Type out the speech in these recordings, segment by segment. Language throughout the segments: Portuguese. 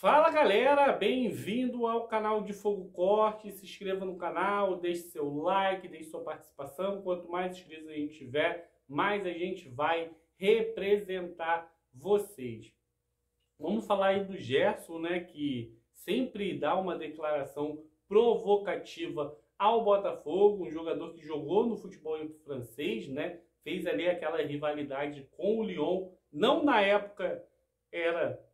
Fala galera, bem-vindo ao canal de Fogo Corte. Se inscreva no canal, deixe seu like, deixe sua participação. Quanto mais inscritos a gente tiver, mais a gente vai representar vocês. Vamos falar aí do Gerson, né, que sempre dá uma declaração provocativa ao Botafogo, um jogador que jogou no futebol francês, né, fez ali aquela rivalidade com o Lyon, não na época era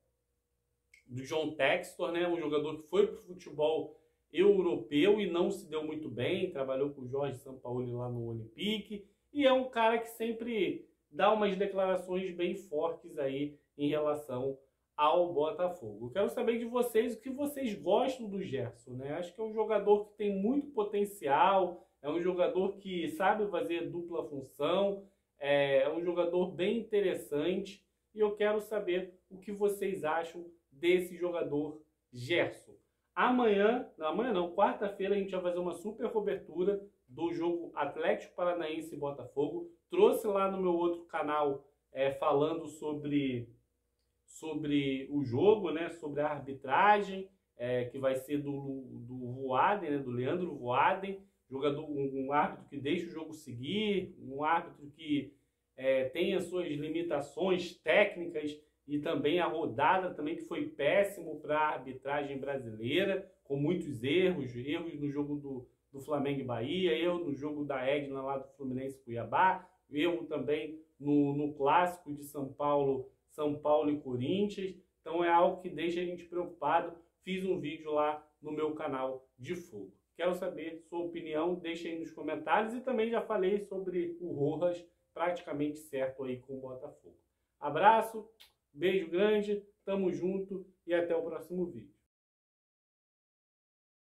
do John Textor, né? um jogador que foi para o futebol europeu e não se deu muito bem, trabalhou com o Jorge Sampaoli lá no Olympique, e é um cara que sempre dá umas declarações bem fortes aí em relação ao Botafogo. Quero saber de vocês o que vocês gostam do Gerson, né? Acho que é um jogador que tem muito potencial, é um jogador que sabe fazer dupla função, é um jogador bem interessante e eu quero saber o que vocês acham desse jogador Gerson. Amanhã, não, amanhã não, quarta-feira a gente vai fazer uma super cobertura do jogo Atlético Paranaense e Botafogo. Trouxe lá no meu outro canal é, falando sobre, sobre o jogo, né, sobre a arbitragem, é, que vai ser do, do Voaden, né, do Leandro Voaden, jogador, um, um, árbitro que deixa o jogo seguir, um árbitro que é, tem as suas limitações técnicas e também a rodada também que foi péssimo para a arbitragem brasileira, com muitos erros, erros no jogo do, do Flamengo e Bahia, erro no jogo da Edna lá do Fluminense Cuiabá, erro também no, no clássico de São Paulo, São Paulo e Corinthians. Então é algo que deixa a gente preocupado. Fiz um vídeo lá no meu canal de fogo. Quero saber sua opinião, deixe aí nos comentários e também já falei sobre o Rojas praticamente certo aí com o Botafogo. Abraço, Beijo grande, tamo junto e até o próximo vídeo.